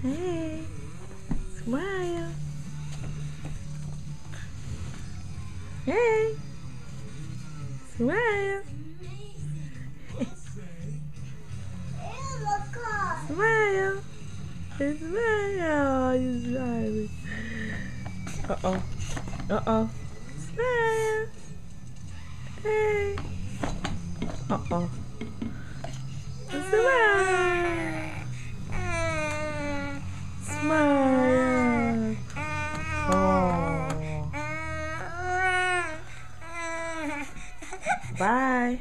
Hey. Smile. Hey. Smile. Smile. Smile. You smiling. Uh-oh. Uh-oh. Smile. Hey. Uh-oh. Smile. Oh. Bye.